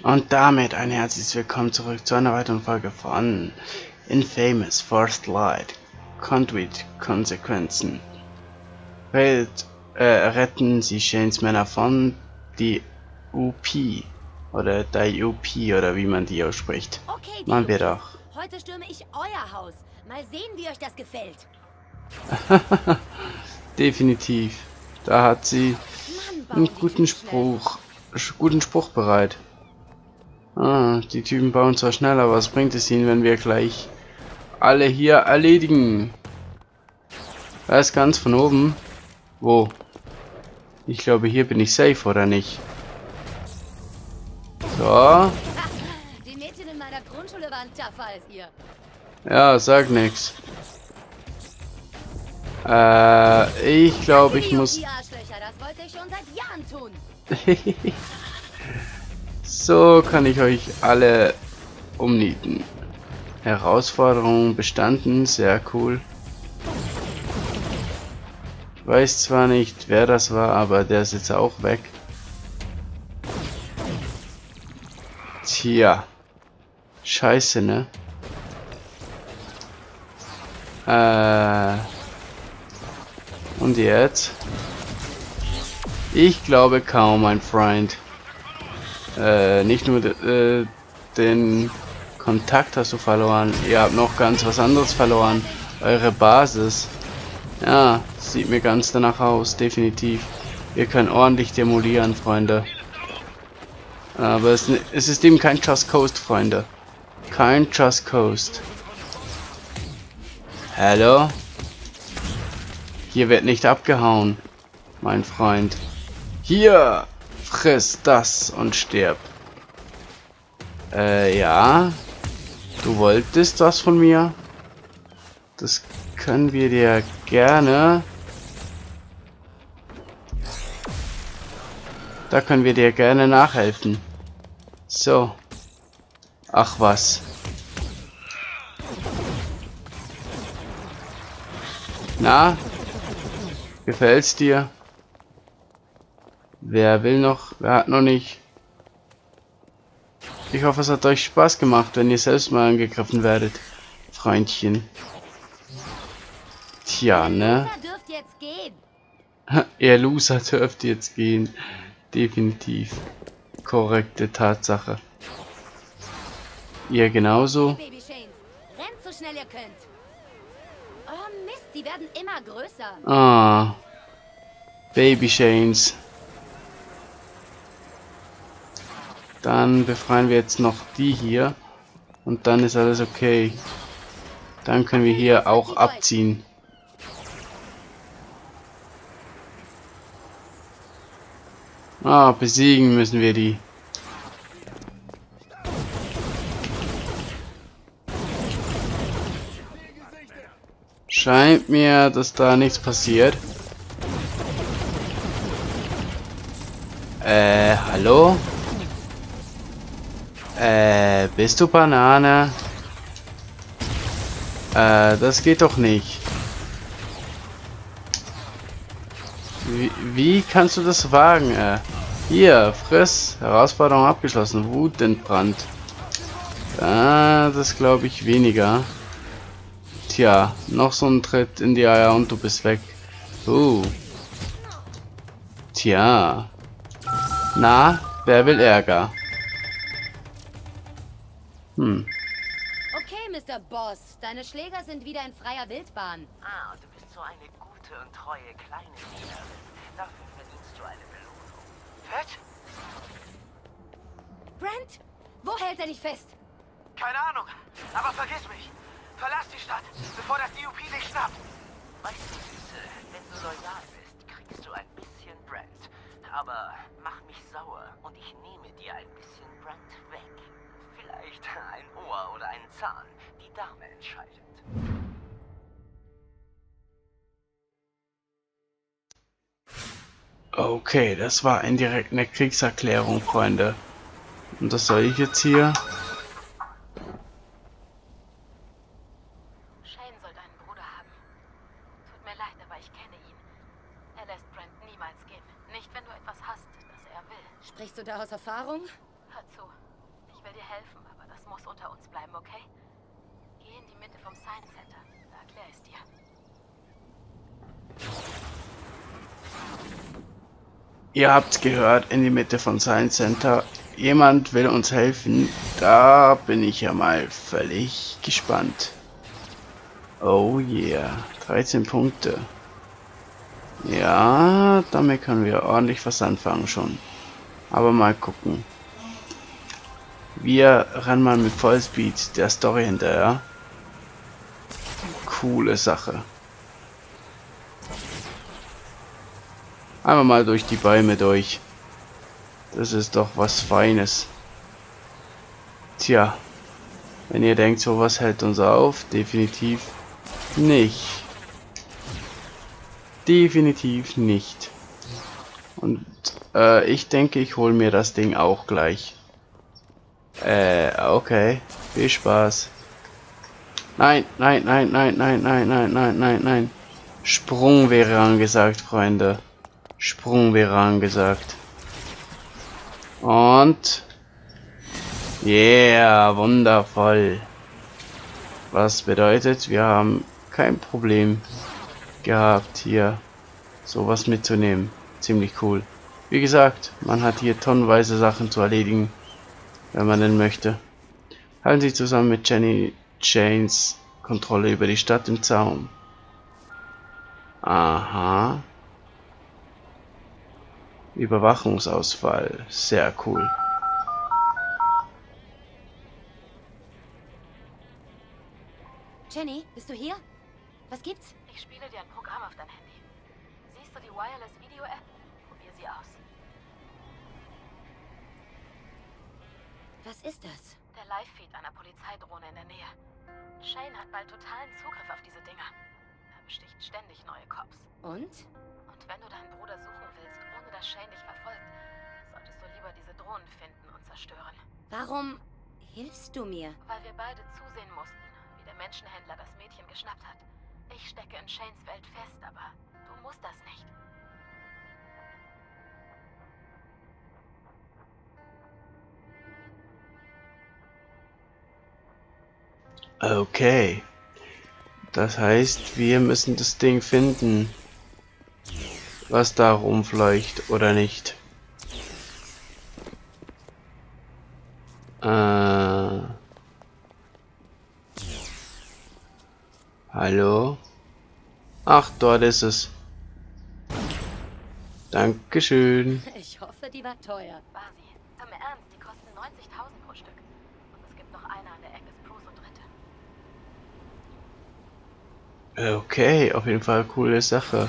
Und damit ein herzliches Willkommen zurück zu einer weiteren Folge von Infamous First Light Conduit Konsequenzen. Welt, äh, retten Sie Shanes Männer von die UP oder die UP oder wie man die ausspricht. Okay, Machen wir doch. Heute stürme ich euer Haus. Mal sehen, wie euch das gefällt. Definitiv. Da hat sie einen guten Spruch, guten Spruch bereit. Ah, die Typen bauen zwar schnell, aber was bringt es ihnen, wenn wir gleich alle hier erledigen? Da ist ganz von oben. Wo? Ich glaube, hier bin ich safe, oder nicht? So. Die Mädchen in meiner Grundschule waren tougher als ihr. Ja, sag nix. Äh, ich glaube, ich muss... Ich so kann ich euch alle umnieten. Herausforderung bestanden, sehr cool. Ich weiß zwar nicht, wer das war, aber der ist jetzt auch weg. Tja. Scheiße, ne? Äh. Und jetzt? Ich glaube kaum, mein Freund. Äh, nicht nur äh, den Kontakt hast du verloren, ihr habt noch ganz was anderes verloren. Eure Basis. Ja, sieht mir ganz danach aus, definitiv. Wir können ordentlich demolieren, Freunde. Aber es, es ist eben kein Just Coast, Freunde. Kein Just Coast. Hallo? Hier wird nicht abgehauen, mein Freund. Hier! Friss das und stirb. Äh, ja. Du wolltest was von mir? Das können wir dir gerne. Da können wir dir gerne nachhelfen. So. Ach was. Na? Gefällt's dir? Wer will noch? Wer hat noch nicht? Ich hoffe, es hat euch Spaß gemacht, wenn ihr selbst mal angegriffen werdet. Freundchen. Tja, ne? Loser dürft jetzt gehen. Ihr Loser dürft jetzt gehen. Definitiv. Korrekte Tatsache. Ihr genauso? Rennt so schnell ihr könnt. Oh Mist, die werden immer größer. Ah. Baby Shanes. Dann befreien wir jetzt noch die hier. Und dann ist alles okay. Dann können wir hier auch abziehen. Ah, besiegen müssen wir die. Scheint mir, dass da nichts passiert. Äh, hallo? Äh, bist du Banane? Äh, das geht doch nicht. Wie, wie kannst du das wagen, äh? Hier, friss. Herausforderung abgeschlossen. Wutentbrand. Ah, das glaube ich weniger. Tja, noch so ein Tritt in die Eier und du bist weg. Uh. Tja. Na, wer will Ärger? Hm. Okay, Mr. Boss, deine Schläger sind wieder in freier Wildbahn. Ah, du bist so eine gute und treue kleine Dienerin. Dafür verdienst du eine Belohnung. Fett? Brent, wo hält er dich fest? Keine Ahnung, aber vergiss mich. Verlass die Stadt, bevor das DUP dich schnappt. Weißt du, Süße, wenn du loyal bist, kriegst du ein bisschen Brent. Aber mach mich sauer und ich nehme dir ein bisschen Brent weg. Vielleicht ein Zahn. Die Dame entscheidet. Okay, das war indirekt eine Kriegserklärung, Freunde. Und das soll ich jetzt hier? Shane soll deinen Bruder haben. Tut mir leid, aber ich kenne ihn. Er lässt Brent niemals gehen. Nicht, wenn du etwas hast, das er will. Sprichst du da aus Erfahrung? Hör zu. will dir helfen, aber das muss unter uns bleiben, okay? Geh in die Mitte vom Science Center. Da erkläre ich dir. Ihr habt's gehört, in die Mitte von Science Center. Jemand will uns helfen. Da bin ich ja mal völlig gespannt. Oh yeah. 13 Punkte. Ja, damit können wir ordentlich was anfangen schon. Aber mal gucken. Wir rennen mal mit Vollspeed der Story hinterher. Coole Sache. Einmal mal durch die Bäume durch. Das ist doch was Feines. Tja, wenn ihr denkt, sowas hält uns auf, definitiv nicht. Definitiv nicht. Und äh, ich denke, ich hole mir das Ding auch gleich. Äh, okay. Viel Spaß. Nein, nein, nein, nein, nein, nein, nein, nein, nein, nein. Sprung wäre angesagt, Freunde. Sprung wäre angesagt. Und... Yeah, wundervoll. Was bedeutet, wir haben kein Problem gehabt, hier sowas mitzunehmen. Ziemlich cool. Wie gesagt, man hat hier tonnenweise Sachen zu erledigen, wenn man denn möchte. Halten Sie zusammen mit Jenny Chains Kontrolle über die Stadt im Zaum. Aha. Überwachungsausfall. Sehr cool. Jenny, bist du hier? Was gibt's? Ich spiele dir ein Programm auf dein Handy. Siehst du die Wireless Video App? Probier sie aus. Was ist das? Der Live-Feed einer Polizeidrohne in der Nähe. Shane hat bald totalen Zugriff auf diese Dinger. Er besticht ständig neue Cops. Und? Und wenn du deinen Bruder suchen willst, dass Shane dich verfolgt, solltest du lieber diese Drohnen finden und zerstören. Warum hilfst du mir? Weil wir beide zusehen mussten, wie der Menschenhändler das Mädchen geschnappt hat. Ich stecke in Shanes Welt fest, aber du musst das nicht. Okay. Das heißt, wir müssen das Ding finden, was da rumfleucht oder nicht. Äh. Hallo? Ach, dort ist es. Dankeschön. Ich hoffe, die war teuer. War sie. Im Ernst, die kosten 90.000 pro Stück. Und es gibt noch eine an der Ecke Spruce und Dritte. Okay, auf jeden Fall coole Sache.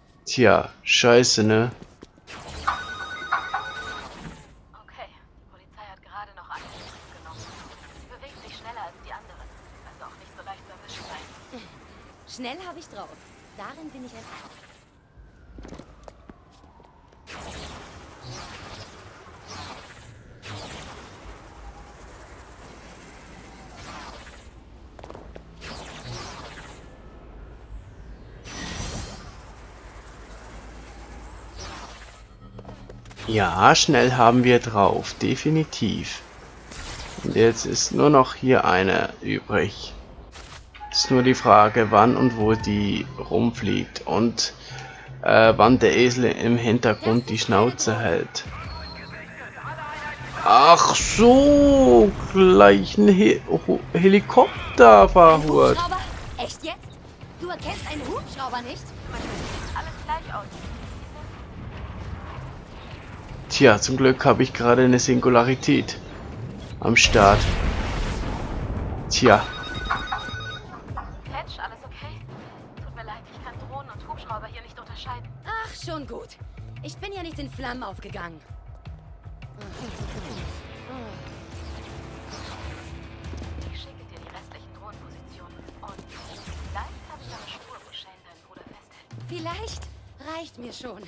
Tja, scheiße, ne? Okay, die Polizei hat gerade noch einen genommen. Sie bewegt sich schneller als die anderen. Also auch nicht so leicht zu erwischen sein. Schnell habe ich drauf. Darin bin ich erst. Ja, schnell haben wir drauf, definitiv. Und jetzt ist nur noch hier eine übrig. Ist nur die Frage, wann und wo die rumfliegt und äh, wann der Esel im Hintergrund die Schnauze hält. Ach so, gleich ein He Helikopter verhurt. Echt jetzt? Du erkennst einen Hubschrauber nicht? Tja, zum Glück habe ich gerade eine Singularität am Start. Tja. Patch, alles okay? Tut mir leid, ich kann Drohnen und Hubschrauber hier nicht unterscheiden. Ach, schon gut. Ich bin ja nicht in Flammen aufgegangen. Ich schicke dir die restlichen Drohnenpositionen. Und vielleicht habe ich eine Spuren, wo Shane deinen Bruder festhält. Vielleicht reicht mir schon.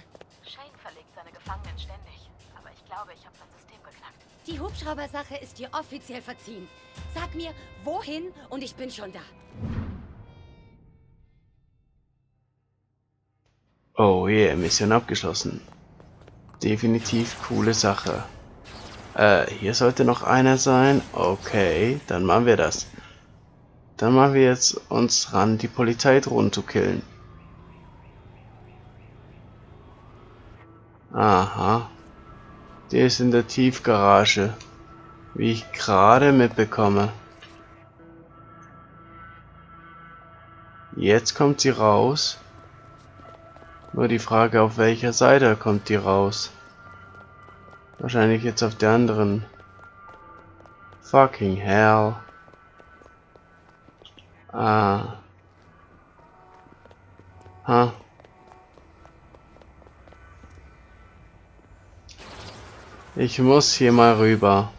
Die Hubschrauber-Sache ist dir offiziell verziehen. Sag mir, wohin und ich bin schon da. Oh yeah, Mission abgeschlossen. Definitiv coole Sache. Äh, hier sollte noch einer sein. Okay, dann machen wir das. Dann machen wir jetzt uns ran, die Polizeidrohnen zu killen. Aha. Die ist in der Tiefgarage. Wie ich gerade mitbekomme. Jetzt kommt sie raus. Nur die Frage, auf welcher Seite kommt die raus? Wahrscheinlich jetzt auf der anderen. Fucking hell. Ah. Ha. Ich muss hier mal rüber.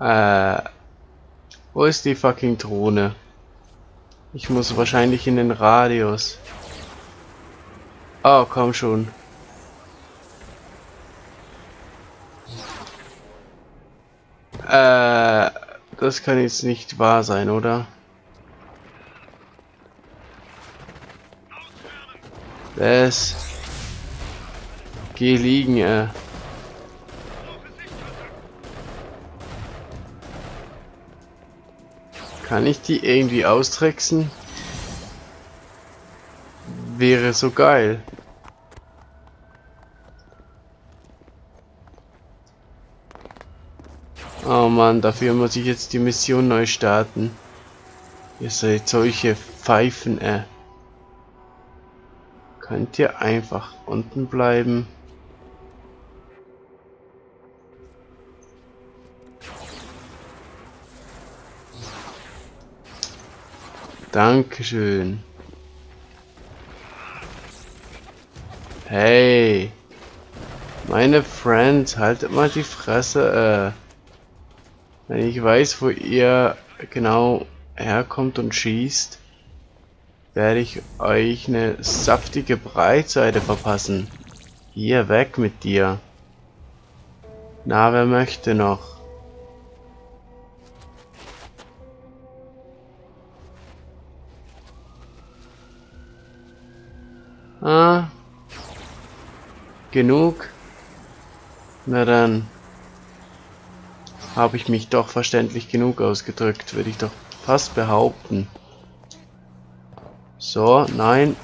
Äh. Wo ist die fucking Drohne? Ich muss wahrscheinlich in den Radius. Oh, komm schon. Äh, das kann jetzt nicht wahr sein, oder? Was? Geh liegen, äh. Kann ich die irgendwie austricksen? Wäre so geil. Oh Mann, dafür muss ich jetzt die Mission neu starten. Ihr seid solche Pfeifen, äh. Könnt ihr einfach unten bleiben? Dankeschön. Hey. Meine Friends, haltet mal die Fresse. Äh. Wenn ich weiß, wo ihr genau herkommt und schießt, werde ich euch eine saftige Breitseite verpassen. Hier, weg mit dir. Na, wer möchte noch? Ah. Genug? Na dann. Habe ich mich doch verständlich genug ausgedrückt, würde ich doch fast behaupten. So, nein.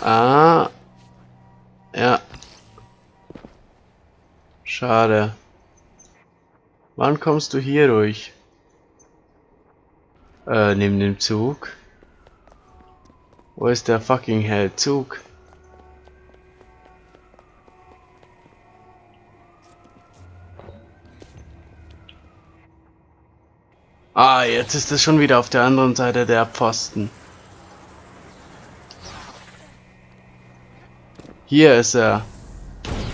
Ah. Ja. Schade. Wann kommst du hier durch? Äh, neben dem Zug. Wo ist der fucking hell Zug? Ah, jetzt ist es schon wieder auf der anderen Seite der Pfosten. Hier ist er.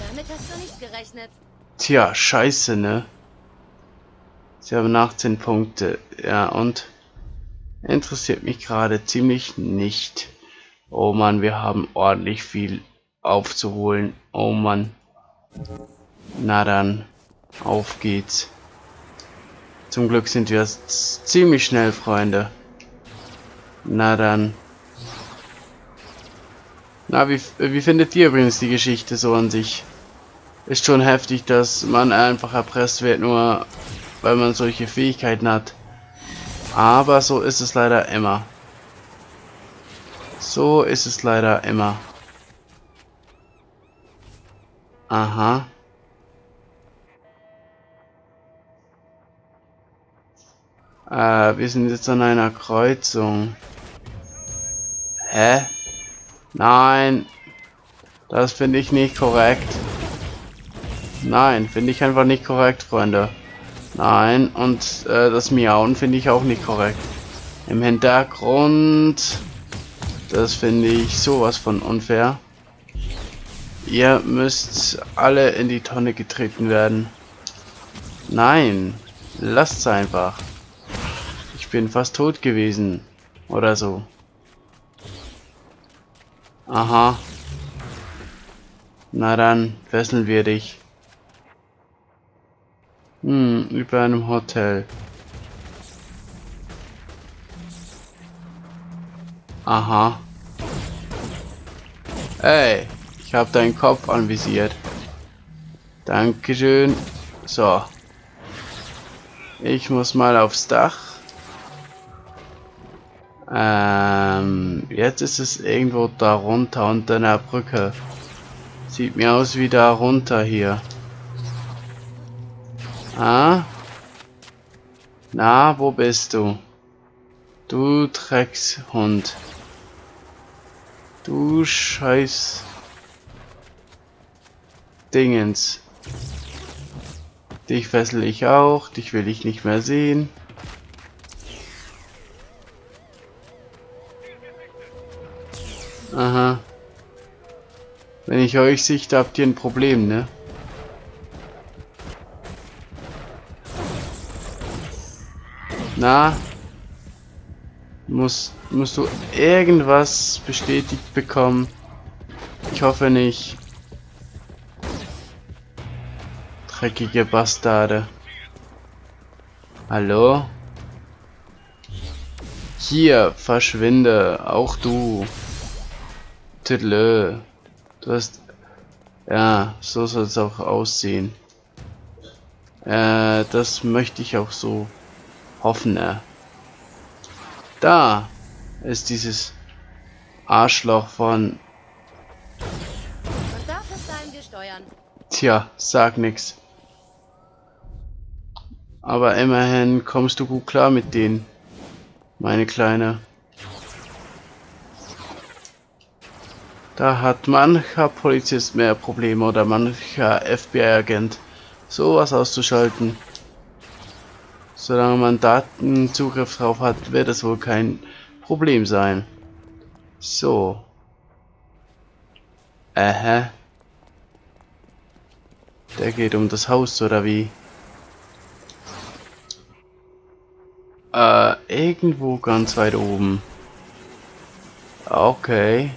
Damit hast du nicht gerechnet. Tja, scheiße, ne? Sie haben 18 Punkte. Ja, und? Interessiert mich gerade ziemlich nicht. Oh Mann, wir haben ordentlich viel aufzuholen. Oh Mann. Na dann, auf geht's. Zum Glück sind wir ziemlich schnell, Freunde. Na dann. Na, wie, wie findet ihr übrigens die Geschichte so an sich? Ist schon heftig, dass man einfach erpresst wird, nur weil man solche Fähigkeiten hat. Aber so ist es leider immer. So ist es leider immer. Aha. Äh, wir sind jetzt an einer Kreuzung. Hä? Nein. Das finde ich nicht korrekt. Nein, finde ich einfach nicht korrekt, Freunde. Nein, und äh, das Miauen finde ich auch nicht korrekt. Im Hintergrund, das finde ich sowas von unfair. Ihr müsst alle in die Tonne getreten werden. Nein, lasst's einfach. Bin fast tot gewesen. Oder so. Aha. Na dann, fesseln wir dich. Hm, über einem Hotel. Aha. Ey, ich habe deinen Kopf anvisiert. Dankeschön. So. Ich muss mal aufs Dach. Ähm, jetzt ist es irgendwo da runter unter einer Brücke. Sieht mir aus wie da runter hier. Ah? Na, wo bist du? Du Dreckshund. Du Scheiß Dingens. Dich fessel ich auch, dich will ich nicht mehr sehen. Aha. Wenn ich euch sichte, habt ihr ein Problem, ne? Na? Muss, musst du irgendwas bestätigt bekommen? Ich hoffe nicht. Dreckige Bastarde. Hallo? Hier, verschwinde, auch du. Tüdelö. Du hast... Ja, so soll es auch aussehen. Äh, das möchte ich auch so hoffen. Äh. Da ist dieses Arschloch von... Und dafür zahlen wir Steuern. Tja, sag nix. Aber immerhin kommst du gut klar mit denen, meine Kleine. Da hat mancher Polizist mehr Probleme oder mancher FBI-Agent, sowas auszuschalten. Solange man Datenzugriff drauf hat, wird es wohl kein Problem sein. So. Aha. Der geht um das Haus, oder wie? Äh, irgendwo ganz weit oben. Okay.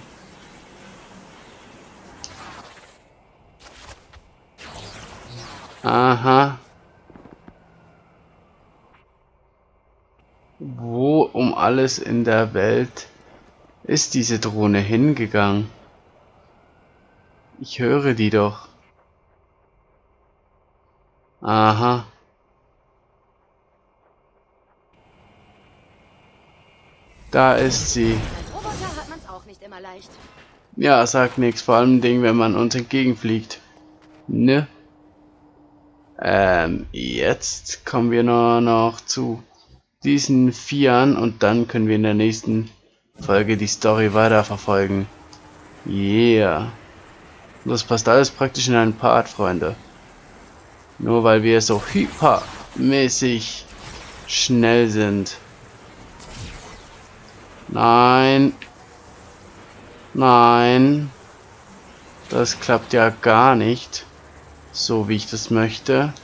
Aha. Wo um alles in der Welt ist diese Drohne hingegangen? Ich höre die doch. Aha. Da ist sie. Ja, sagt nichts, vor allem Ding, wenn man uns entgegenfliegt. Ne? Ähm, jetzt kommen wir nur noch zu diesen Vieren und dann können wir in der nächsten Folge die Story weiterverfolgen. Yeah. Das passt alles praktisch in einen Part, Freunde. Nur weil wir so hypermäßig schnell sind. Nein. Nein. Das klappt ja gar nicht. So wie ich das möchte.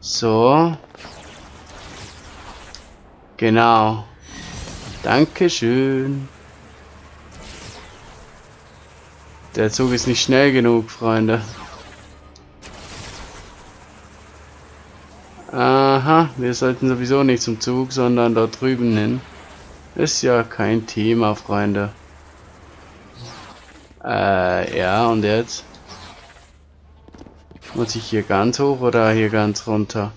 So. Genau. Dankeschön. Der Zug ist nicht schnell genug, Freunde. Aha, wir sollten sowieso nicht zum Zug, sondern dort drüben hin. Ist ja kein Thema, Freunde. Äh, ja, und jetzt? Muss ich hier ganz hoch oder hier ganz runter?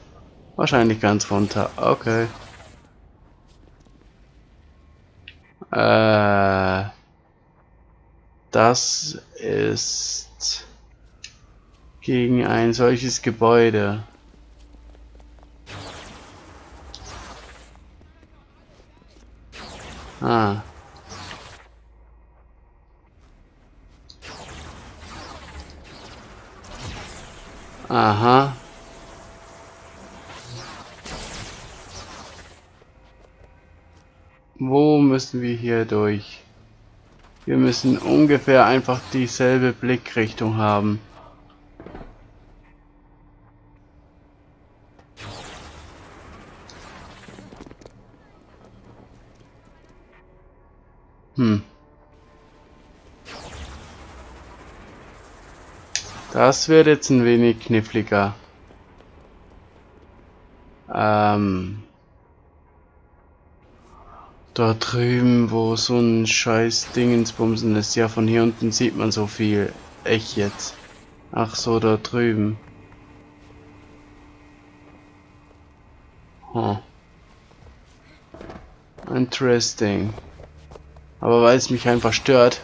Wahrscheinlich ganz runter. Okay. Äh, das ist gegen ein solches Gebäude. Ah. hier durch. Wir müssen ungefähr einfach dieselbe Blickrichtung haben. Hm. Das wird jetzt ein wenig kniffliger. Ähm... Da drüben, wo so ein scheiß Dingensbumsen ist. Ja, von hier unten sieht man so viel. Echt jetzt. Ach so, da drüben. Huh. Interesting. Aber weil es mich einfach stört,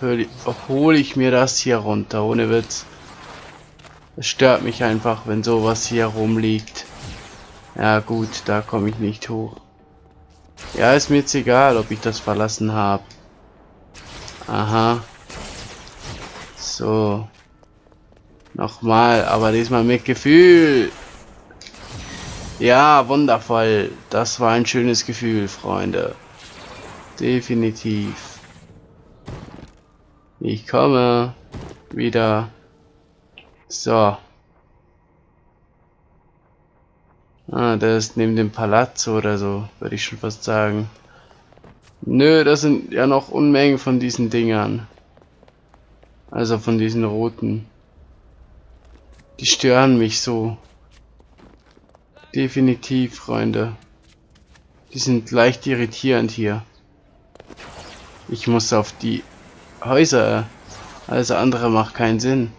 hole ich mir das hier runter, ohne Witz. Es stört mich einfach, wenn sowas hier rumliegt. Ja gut, da komme ich nicht hoch. Ja, ist mir jetzt egal, ob ich das verlassen habe. Aha. So. Nochmal, aber diesmal mit Gefühl. Ja, wundervoll. Das war ein schönes Gefühl, Freunde. Definitiv. Ich komme wieder. So. Ah, der ist neben dem Palazzo oder so, würde ich schon fast sagen. Nö, das sind ja noch Unmengen von diesen Dingern. Also von diesen roten. Die stören mich so. Definitiv, Freunde. Die sind leicht irritierend hier. Ich muss auf die Häuser. Alles andere macht keinen Sinn.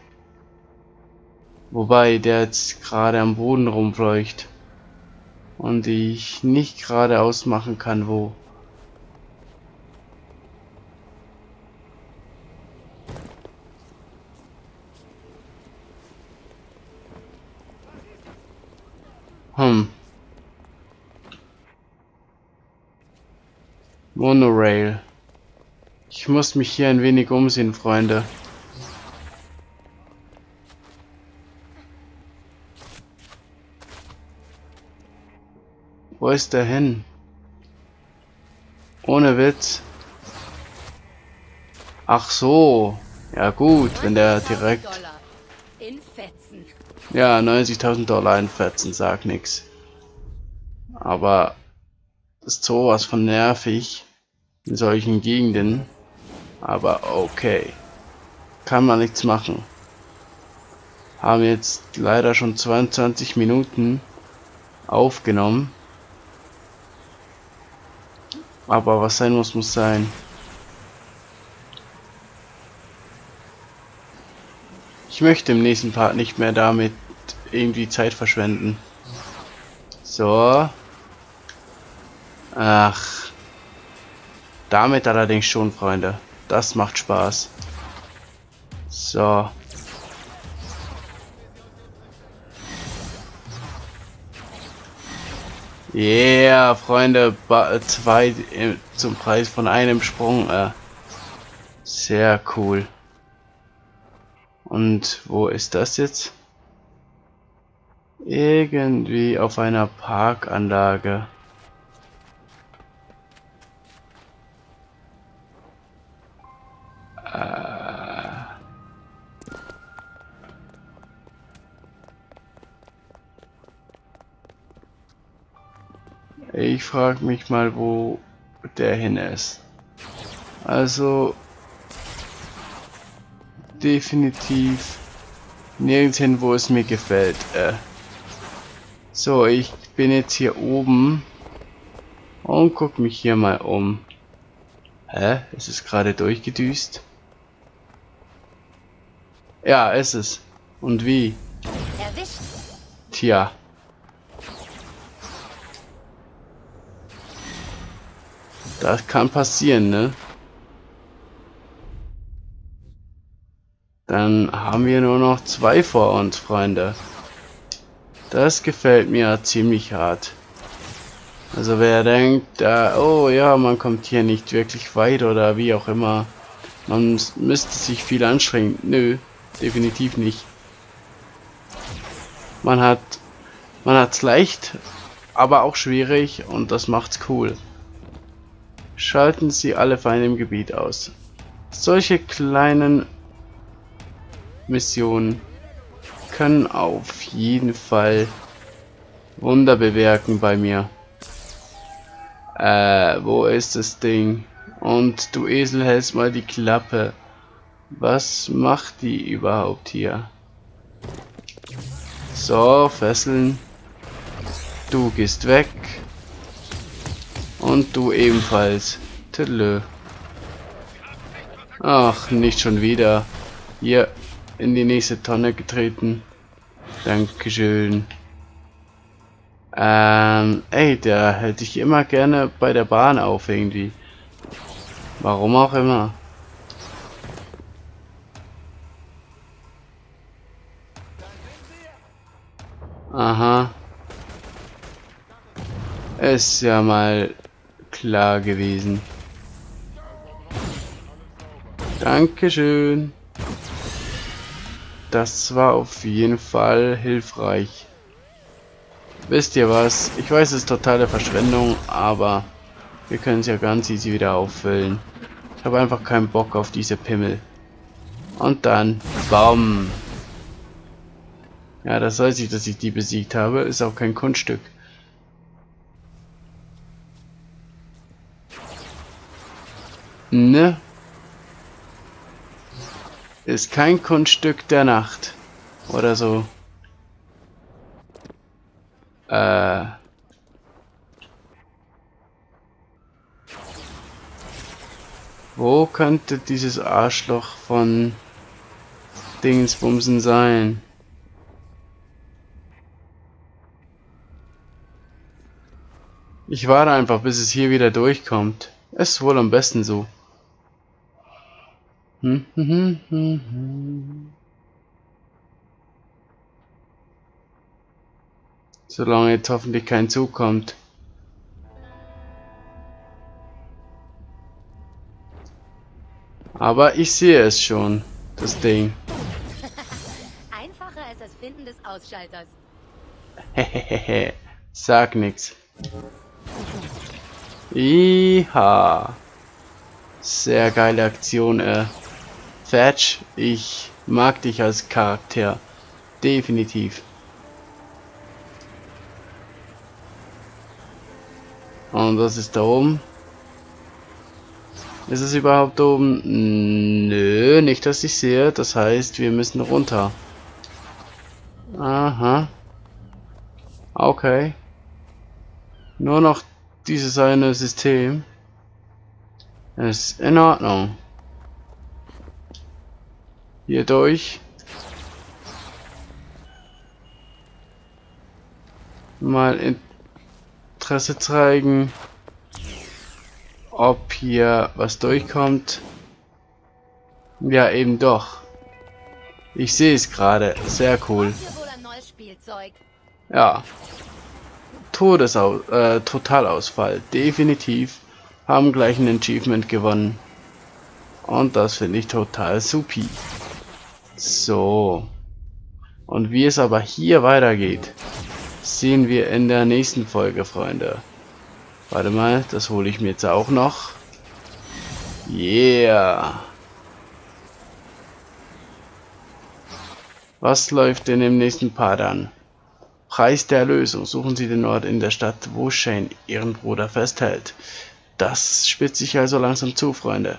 Wobei der jetzt gerade am Boden rumfleucht und ich nicht gerade ausmachen kann, wo. Hm. Monorail. Ich muss mich hier ein wenig umsehen, Freunde. Wo ist der hin? Ohne Witz. Ach so. Ja gut, wenn der direkt... Ja, 90.000 Dollar in Fetzen, sag nix. Aber ist sowas von nervig in solchen Gegenden. Aber okay. Kann man nichts machen. Haben jetzt leider schon 22 Minuten aufgenommen. Aber was sein muss, muss sein. Ich möchte im nächsten Part nicht mehr damit irgendwie Zeit verschwenden. So. Ach. Damit allerdings schon, Freunde. Das macht Spaß. So. Yeah, Freunde, zwei zum Preis von einem Sprung. Äh, sehr cool. Und wo ist das jetzt? Irgendwie auf einer Parkanlage. Ich frage mich mal, wo der hin ist. Also definitiv nirgends hin, wo es mir gefällt. Äh. So, ich bin jetzt hier oben und guck mich hier mal um. Hä? Ist es gerade durchgedüst? Ja, ist es. Und wie? Tja. Das kann passieren, ne? Dann haben wir nur noch zwei vor uns, Freunde. Das gefällt mir ziemlich hart. Also wer denkt, äh, oh ja, man kommt hier nicht wirklich weit oder wie auch immer, man müsste sich viel anstrengen. Nö, definitiv nicht. Man hat man leicht, aber auch schwierig und das macht's cool. Schalten Sie alle Feinde im Gebiet aus. Solche kleinen Missionen können auf jeden Fall Wunder bewirken bei mir. Äh, wo ist das Ding? Und du Esel hältst mal die Klappe. Was macht die überhaupt hier? So, fesseln. Du gehst weg. Und du ebenfalls. Tüdelö. Ach, nicht schon wieder. Hier in die nächste Tonne getreten. Dankeschön. Ähm, ey, der hält sich immer gerne bei der Bahn auf irgendwie. Warum auch immer. Aha. Ist ja mal klar gewesen. Dankeschön. Das war auf jeden Fall hilfreich. Wisst ihr was? Ich weiß, es ist totale Verschwendung, aber wir können es ja ganz easy wieder auffüllen. Ich habe einfach keinen Bock auf diese Pimmel. Und dann, BAM! Ja, das weiß ich, dass ich die besiegt habe. Ist auch kein Kunststück. Ne? Ist kein Kunststück der Nacht. Oder so. Äh. Wo könnte dieses Arschloch von Dingsbumsen sein? Ich warte einfach, bis es hier wieder durchkommt. Ist wohl am besten so. Hm, hm, hm, Solange jetzt hoffentlich kein Zug kommt. Aber ich sehe es schon, das Ding. Einfacher als das Finden des Ausschalters. Hehehe, sag nix. Iha. Sehr geile Aktion, äh. Fetch, ich mag dich als Charakter. Definitiv. Und was ist da oben? Ist es überhaupt oben? Nö, nicht, dass ich sehe. Das heißt, wir müssen runter. Aha. Okay. Nur noch dieses eine System. Ist in Ordnung hier durch. Mal Interesse zeigen, ob hier was durchkommt. Ja, eben doch. Ich sehe es gerade. Sehr cool. Ja. Todesaus äh, Totalausfall. Definitiv. Haben gleich ein Achievement gewonnen. Und das finde ich total supi. So. Und wie es aber hier weitergeht, sehen wir in der nächsten Folge, Freunde. Warte mal, das hole ich mir jetzt auch noch. Yeah. Was läuft denn im nächsten Part an? Preis der Erlösung. Suchen Sie den Ort in der Stadt, wo Shane Ihren Bruder festhält. Das spitzt sich also langsam zu, Freunde.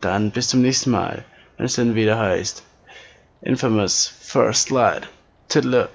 Dann bis zum nächsten Mal, wenn es dann wieder heißt Infamous First Light. Tiddler.